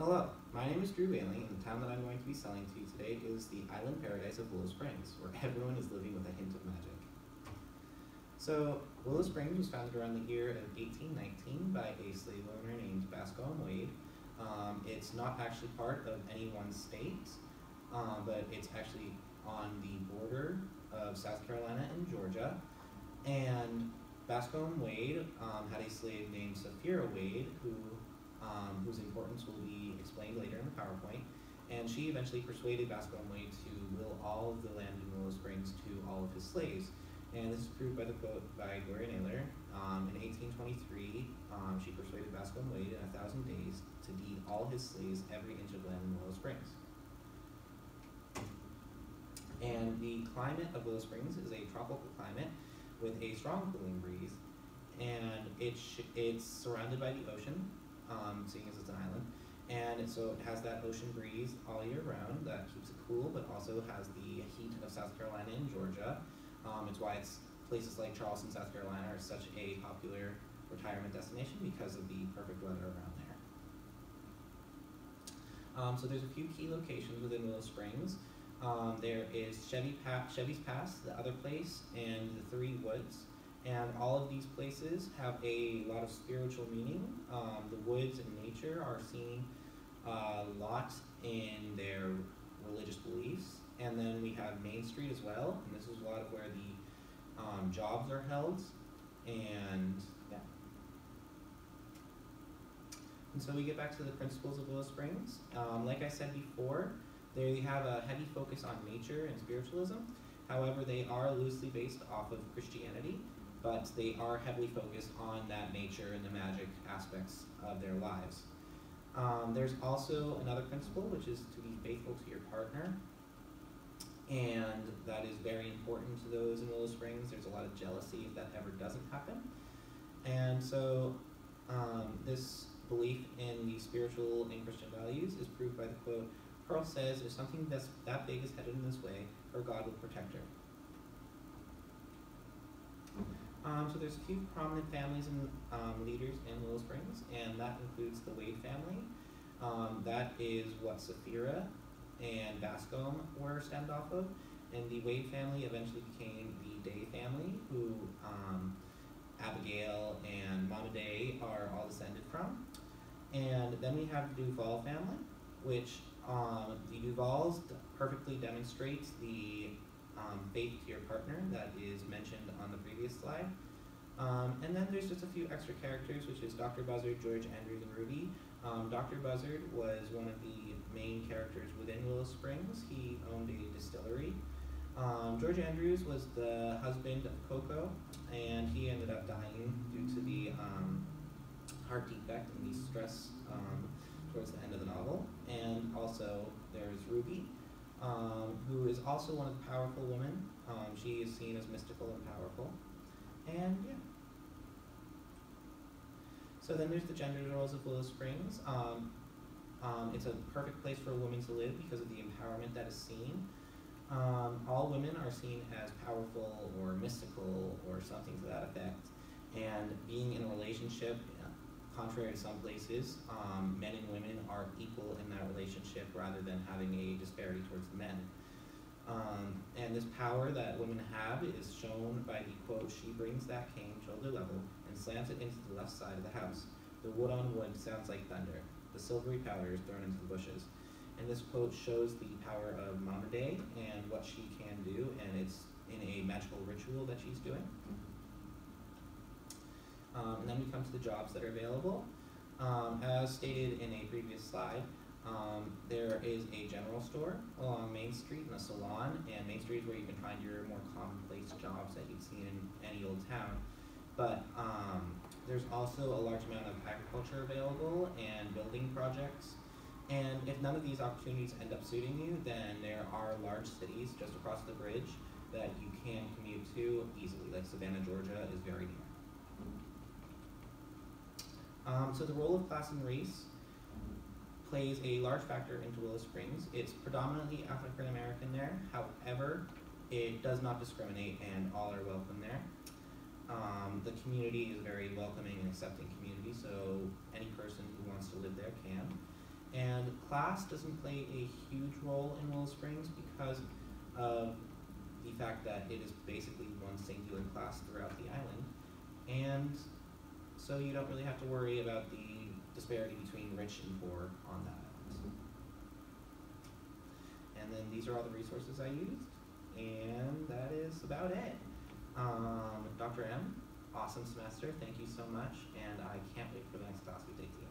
Hello, my name is Drew Behling, and the town that I'm going to be selling to you today is the island paradise of Willow Springs, where everyone is living with a hint of magic. So, Willow Springs was founded around the year of 1819 by a slave owner named Bascom Wade. Um, it's not actually part of any one state, uh, but it's actually on the border of South Carolina and Georgia. And Bascom Wade um, had a slave named Sapphira Wade, who um, whose importance will be explained later in the PowerPoint. And she eventually persuaded Bascom Wade to will all of the land in Willow Springs to all of his slaves. And this is proved by the quote by Gloria Naylor. Um, in 1823, um, she persuaded Bascom Wade in a thousand days to deed all his slaves every inch of land in Willow Springs. And the climate of Willow Springs is a tropical climate with a strong cooling breeze, and it's it's surrounded by the ocean, um, seeing as it's an island. And so it has that ocean breeze all year round that keeps it cool, but also has the heat of South Carolina and Georgia. Um, it's why it's places like Charleston, South Carolina are such a popular retirement destination because of the perfect weather around there. Um, so there's a few key locations within Willow Springs. Um, there is Chevy pa- Chevy's Pass, the other place, and the Three Woods. And all of these places have a lot of spiritual meaning. Um, the woods and nature are seen a lot in their religious beliefs. And then we have Main Street as well, and this is a lot of where the um, jobs are held. And yeah. And so we get back to the principles of Willow Springs. Um, like I said before, they have a heavy focus on nature and spiritualism. However, they are loosely based off of Christianity, but they are heavily focused on that nature and the magic aspects of their lives. Um, there's also another principle, which is to be faithful to your partner. And that is very important to those in Willow Springs. There's a lot of jealousy if that ever doesn't happen. And so, um, this belief in the spiritual and Christian values is proved by the quote Pearl says, if something that's, that big is headed in this way, her God will protect her. Um, so there's a few prominent families and um, leaders in Willow Springs, and that includes the Wade family. Um, that is what Sapphira and Bascom were stemmed off of, and the Wade family eventually became the Day family, who um, Abigail and Mama Day are all descended from. And then we have the Duval family, which um, the Duvals perfectly demonstrates the um, faith to your partner that is mentioned on the previous slide. Um, and then there's just a few extra characters, which is Dr. Buzzard, George Andrews, and Ruby. Um, Dr. Buzzard was one of the main characters within Willow Springs. He owned a distillery. Um, George Andrews was the husband of Cocoa, and he ended up dying due to the um, heart defect and the stress um, towards the end of the novel. And also there's Ruby, um, who is also one of the powerful women. Um, she is seen as mystical and powerful. And yeah. So then there's the gender roles of Willow Springs. Um, um, it's a perfect place for a woman to live because of the empowerment that is seen. Um, all women are seen as powerful or mystical or something to that effect. And being in a relationship contrary to some places, um, men and women are equal in that relationship rather than having a disparity towards the men. Um, and this power that women have is shown by the quote, she brings that cane shoulder level and slants it into the left side of the house. The wood on wood sounds like thunder. The silvery powder is thrown into the bushes. And this quote shows the power of Mama Day and what she can do, and it's in a magical ritual that she's doing. Um, and then we come to the jobs that are available. Um, as stated in a previous slide, um, there is a general store along Main Street and a salon, and Main Street is where you can find your more commonplace jobs that you'd see in any old town. But um, there's also a large amount of agriculture available and building projects. And if none of these opportunities end up suiting you, then there are large cities just across the bridge that you can commute to easily, like Savannah, Georgia is very near. Um, so the role of class and race plays a large factor into Willow Springs. It's predominantly African American there. However, it does not discriminate and all are welcome there. Um, the community is a very welcoming and accepting community, so any person who wants to live there can. And class doesn't play a huge role in Willow Springs because of the fact that it is basically one singular class throughout the island. So you don't really have to worry about the disparity between rich and poor on that. And then these are all the resources I used, and that is about it. Um, Dr. M, awesome semester, thank you so much, and I can't wait for the next class we take together.